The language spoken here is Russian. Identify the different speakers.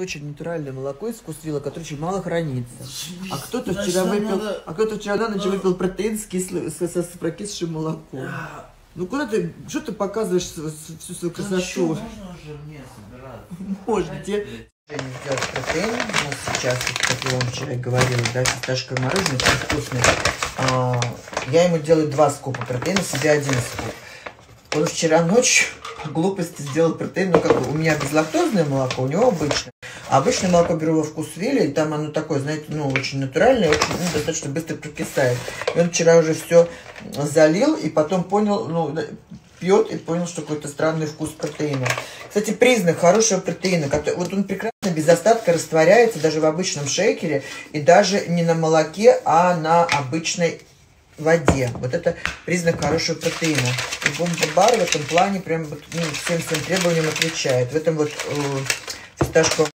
Speaker 1: очень натуральное молоко из вкусвилла, которое очень мало хранится. А кто-то вчера выпил,
Speaker 2: надо-
Speaker 1: а кто-то вчера на ночь
Speaker 2: А.
Speaker 1: выпил протеин с, кисло- с, с- с прокисшим молоком. Ну куда ты, что ты показываешь всю свою красоту?
Speaker 2: можно уже мне собираться?
Speaker 1: Можно тебе сделать протеин. У нас сейчас, как я вам вчера говорила, да, фисташковое мороженое, очень вкусное. А, я ему делаю два скупа протеина, себе один скуп. Он вчера ночью глупости сделал протеин, ну как бы у меня безлактозное молоко, у него обычное. А обычное молоко беру во вкус Вилли, и там оно такое, знаете, ну, очень натуральное, очень, ну, достаточно быстро прокисает. И он вчера уже все залил, и потом понял, ну, пьет и понял, что какой-то странный вкус протеина. Кстати, признак хорошего протеина, который- вот он прекрасно без остатка растворяется даже в обычном шейкере, и даже не на молоке, а на обычной воде. Вот это признак хорошего протеина. И бомба-бар в этом плане прям вот, ну, всем всем требованиям отвечает. В этом вот э, фисташковом